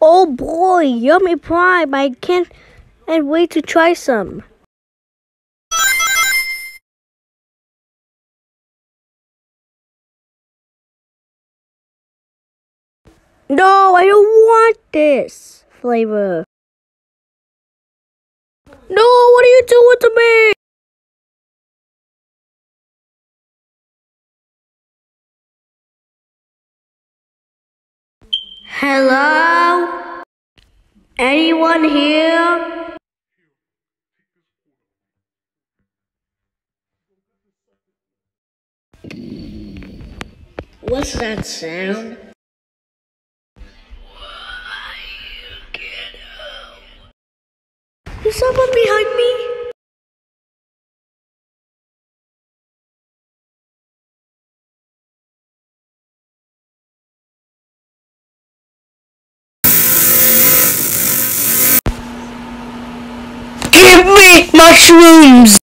Oh boy, yummy prime. I can't and wait to try some. No, I don't want this flavor. No, what are you doing to me? Hello? Anyone here? What's that sound? Is someone behind Give me mushrooms!